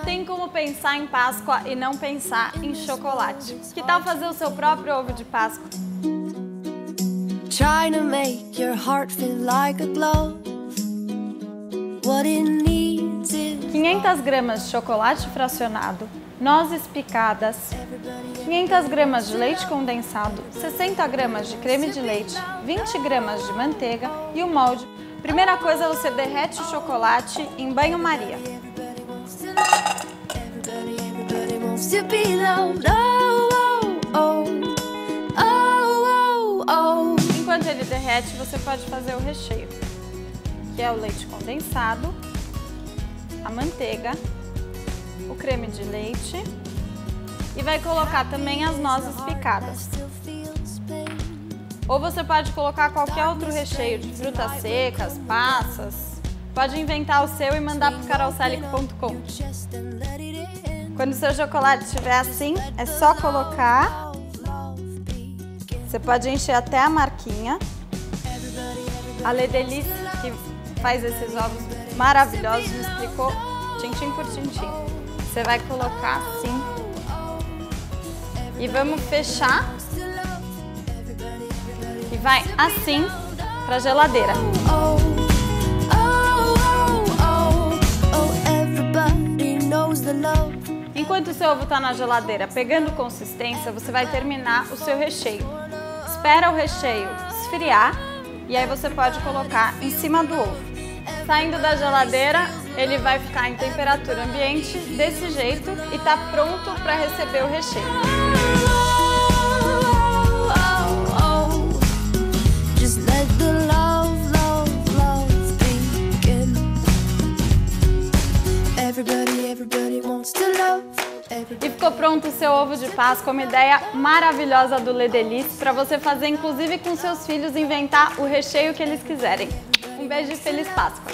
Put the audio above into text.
tem como pensar em Páscoa e não pensar em chocolate. Que tal fazer o seu próprio ovo de Páscoa? Trying to make your heart feel like a glove. What it needs is 500 gramas de chocolate fracionado, nozes picadas, 500 gramas de leite condensado, 60 gramas de creme de leite, 20 gramas de manteiga e o molde. Primeira coisa, você derrete o chocolate em banho-maria. Enquanto ele derrete, você pode fazer o recheio, que é o leite condensado, a manteiga, o creme de leite e vai colocar também as nozes picadas. Ou você pode colocar qualquer outro recheio de frutas secas, passas. Pode inventar o seu e mandar para carolcelic.com. Quando o seu chocolate estiver assim, é só colocar. Você pode encher até a marquinha. A Ledelice, que faz esses ovos maravilhosos, me explicou tintim por tintim. Você vai colocar assim. E vamos fechar. Vai assim para a geladeira. Enquanto o seu ovo está na geladeira pegando consistência, você vai terminar o seu recheio. Espera o recheio esfriar e aí você pode colocar em cima do ovo. Saindo da geladeira, ele vai ficar em temperatura ambiente desse jeito e está pronto para receber o recheio. E ficou pronto o seu ovo de Páscoa, uma ideia maravilhosa do Ledelice para você fazer inclusive com seus filhos inventar o recheio que eles quiserem. Um beijo e feliz Páscoa!